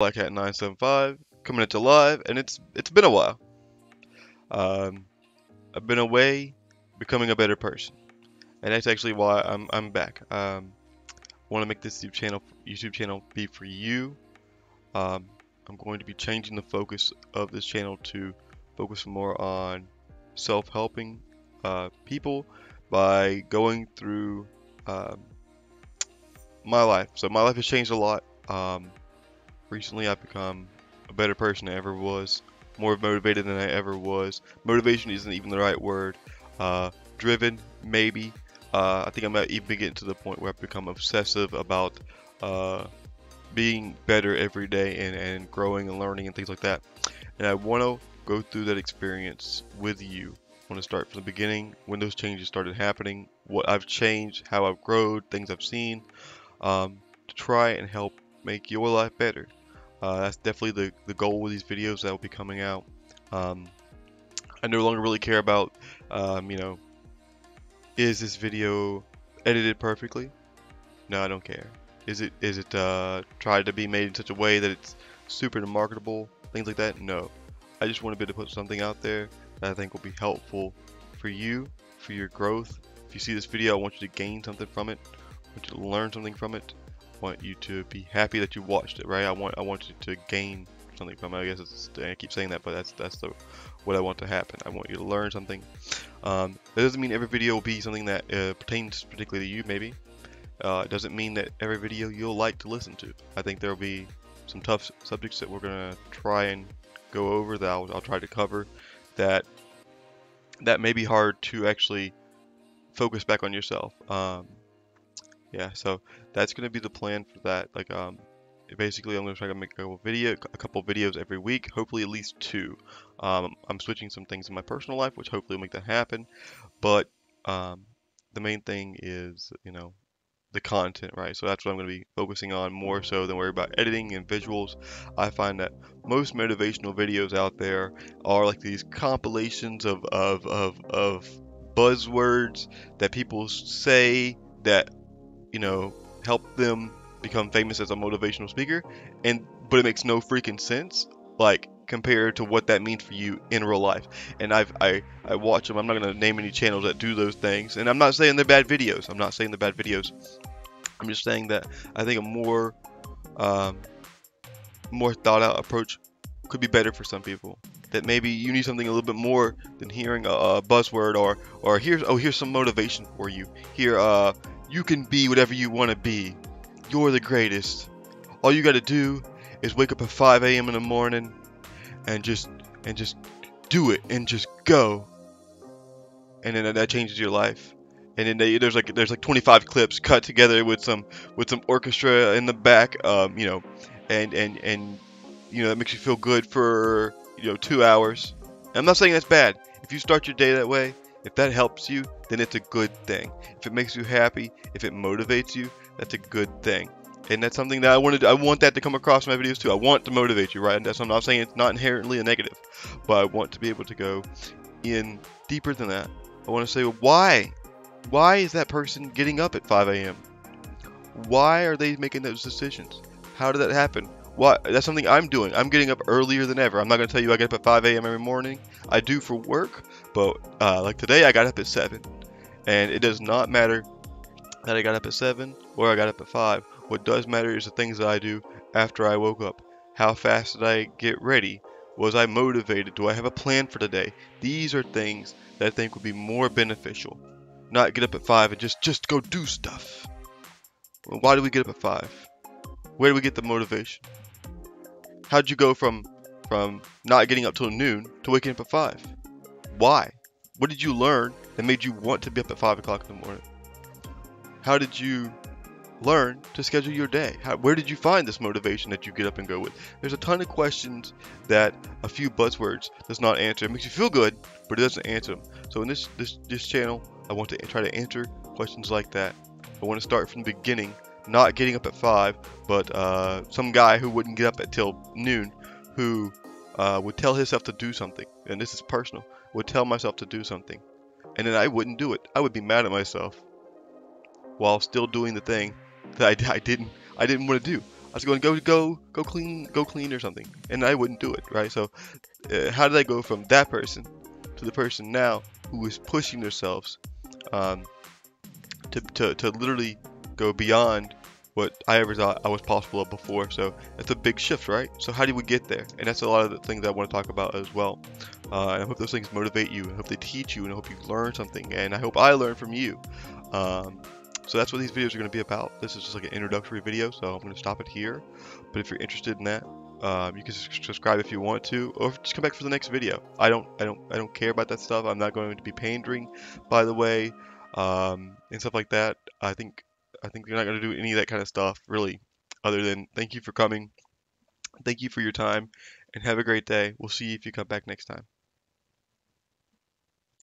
Blackcat 975 coming you live, and it's it's been a while. Um, I've been away, becoming a better person, and that's actually why I'm I'm back. Um, want to make this YouTube channel YouTube channel be for you. Um, I'm going to be changing the focus of this channel to focus more on self-helping uh, people by going through um, my life. So my life has changed a lot. Um, recently, I've become a better person than I ever was, more motivated than I ever was. Motivation isn't even the right word. Uh, driven, maybe. Uh, I think I might even getting to the point where I've become obsessive about uh, being better every day and, and growing and learning and things like that. And I want to go through that experience with you. I want to start from the beginning, when those changes started happening, what I've changed, how I've grown, things I've seen, um, to try and help make your life better. Uh, that's definitely the, the goal with these videos that will be coming out. Um, I no longer really care about, um, you know, is this video edited perfectly? No, I don't care. Is it is it uh, tried to be made in such a way that it's super marketable? Things like that? No. I just want to be able to put something out there that I think will be helpful for you, for your growth. If you see this video, I want you to gain something from it. I want you to learn something from it. Want you to be happy that you watched it, right? I want I want you to gain something from it. I guess I keep saying that, but that's that's the what I want to happen. I want you to learn something. Um, that doesn't mean every video will be something that uh, pertains particularly to you, maybe. Uh, it doesn't mean that every video you'll like to listen to. I think there will be some tough subjects that we're gonna try and go over that I'll, I'll try to cover that that may be hard to actually focus back on yourself. Um, yeah, so that's gonna be the plan for that. Like, um, basically, I'm gonna try to make a couple video, a couple videos every week. Hopefully, at least two. Um, I'm switching some things in my personal life, which hopefully will make that happen. But um, the main thing is, you know, the content, right? So that's what I'm going to be focusing on more so than worry about editing and visuals. I find that most motivational videos out there are like these compilations of of of, of buzzwords that people say that you know help them become famous as a motivational speaker, and but it makes no freaking sense. Like compared to what that means for you in real life. And I've, I, I watch them. I'm not going to name any channels that do those things. And I'm not saying they're bad videos. I'm not saying they're bad videos. I'm just saying that I think a more, um, more thought out approach could be better for some people. That maybe you need something a little bit more than hearing a, a buzzword or, or here's, oh, here's some motivation for you. Here, uh, you can be whatever you want to be. You're the greatest. All you got to do is wake up at 5 a.m. in the morning and just and just do it and just go and then that changes your life and then they, there's like there's like 25 clips cut together with some with some orchestra in the back um, you know and and and you know that makes you feel good for you know two hours i'm not saying that's bad if you start your day that way if that helps you then it's a good thing if it makes you happy if it motivates you that's a good thing and that's something that I wanted. I want that to come across in my videos too. I want to motivate you, right? And that's I'm not saying it's not inherently a negative, but I want to be able to go in deeper than that. I want to say why, why is that person getting up at 5 a.m. Why are they making those decisions? How did that happen? Why? That's something I'm doing. I'm getting up earlier than ever. I'm not going to tell you I get up at 5 a.m. every morning. I do for work, but uh, like today I got up at 7, and it does not matter that I got up at 7 or I got up at 5 what does matter is the things that I do after I woke up. How fast did I get ready? Was I motivated? Do I have a plan for the day? These are things that I think would be more beneficial. Not get up at 5 and just, just go do stuff. Why do we get up at 5? Where do we get the motivation? How'd you go from from not getting up till noon to waking up at 5? Why? What did you learn that made you want to be up at 5 o'clock in the morning? How did you learn to schedule your day? How, where did you find this motivation that you get up and go with? There's a ton of questions that a few buzzwords does not answer. It makes you feel good, but it doesn't answer them. So in this this this channel, I want to try to answer questions like that. I want to start from the beginning, not getting up at five, but uh, some guy who wouldn't get up until noon, who uh, would tell himself to do something, and this is personal, would tell myself to do something, and then I wouldn't do it. I would be mad at myself while still doing the thing that I, I didn't I didn't want to do. I was going to go go go clean go clean or something, and I wouldn't do it, right? So uh, how did I go from that person to the person now who is pushing themselves um, to, to to literally go beyond what I ever thought I was possible of before. So that's a big shift, right? So how do we get there? And that's a lot of the things I want to talk about as well. Uh, I hope those things motivate you. I hope they teach you, and I hope you learn something. And I hope I learn from you. Um, so that's what these videos are going to be about. This is just like an introductory video, so I'm going to stop it here. But if you're interested in that, um, you can subscribe if you want to, or just come back for the next video. I don't, I don't, I don't care about that stuff. I'm not going to be pandering, by the way, um, and stuff like that. I think, I think you're not going to do any of that kind of stuff, really, other than thank you for coming, thank you for your time, and have a great day. We'll see you if you come back next time.